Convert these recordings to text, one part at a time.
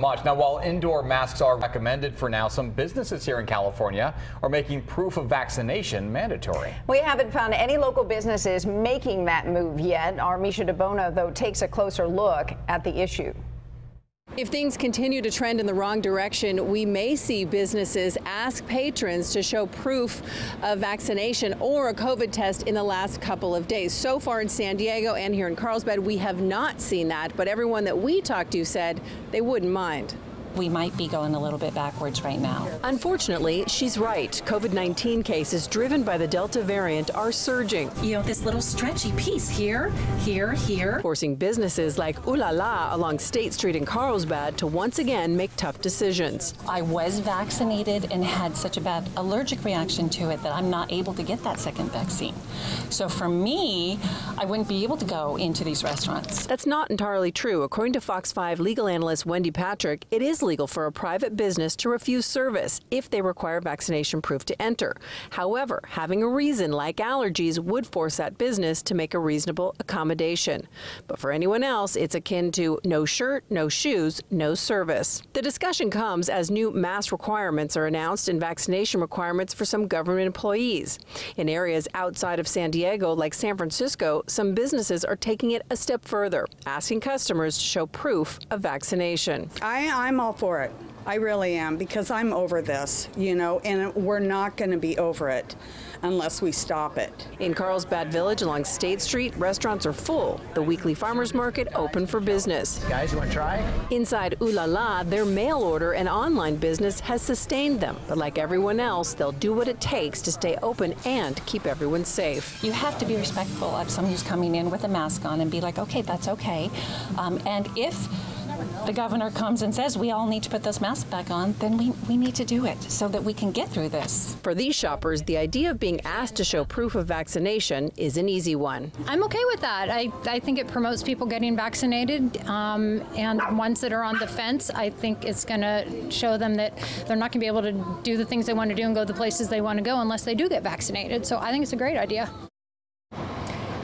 Much. Now, while indoor masks are recommended for now, some businesses here in California are making proof of vaccination mandatory. We haven't found any local businesses making that move yet. Our Misha DeBona, though, takes a closer look at the issue. If things continue to trend in the wrong direction, we may see businesses ask patrons to show proof of vaccination or a COVID test in the last couple of days. So far in San Diego and here in Carlsbad, we have not seen that, but everyone that we talked to said they wouldn't mind we might be going a little bit backwards right now. Unfortunately, she's right. COVID 19 cases driven by the Delta variant are surging. You know, this little stretchy piece here, here, here. Forcing businesses like Ooh La La along State Street in Carlsbad to once again make tough decisions. I was vaccinated and had such a bad allergic reaction to it that I'm not able to get that second vaccine. So for me, I wouldn't be able to go into these restaurants. That's not entirely true. According to Fox 5 legal analyst Wendy Patrick, it is legal for a private business to refuse service if they require vaccination proof to enter. However, having a reason like allergies would force that business to make a reasonable accommodation. But for anyone else, it's akin to no shirt, no shoes, no service. The discussion comes as new mask requirements are announced and vaccination requirements for some government employees. In areas outside of San Diego, like San Francisco, some businesses are taking it a step further, asking customers to show proof of vaccination. I, I'm all for it. I really am because I'm over this, you know, and we're not going to be over it unless we stop it. In Carlsbad Village along State Street, restaurants are full. The weekly farmers market open for business. Guys, you want to try? Inside Ooh La La, their mail order and online business has sustained them. But like everyone else, they'll do what it takes to stay open and keep everyone safe. You have to be respectful of someone who's coming in with a mask on and be like, okay, that's okay. Um, and if the governor comes and says we all need to put those masks back on, then we, we need to do it so that we can get through this. For these shoppers, the idea of being asked to show proof of vaccination is an easy one. I'm okay with that. I, I think it promotes people getting vaccinated. Um, and ones that are on the fence, I think it's going to show them that they're not going to be able to do the things they want to do and go the places they want to go unless they do get vaccinated. So I think it's a great idea.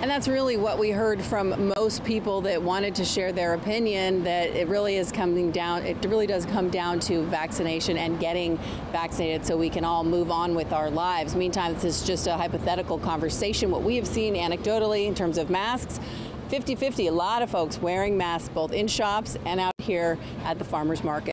And that's really what we heard from most people that wanted to share their opinion that it really is coming down, it really does come down to vaccination and getting vaccinated so we can all move on with our lives. Meantime, this is just a hypothetical conversation. What we have seen anecdotally in terms of masks, 50 50, a lot of folks wearing masks both in shops and out here at the farmers market.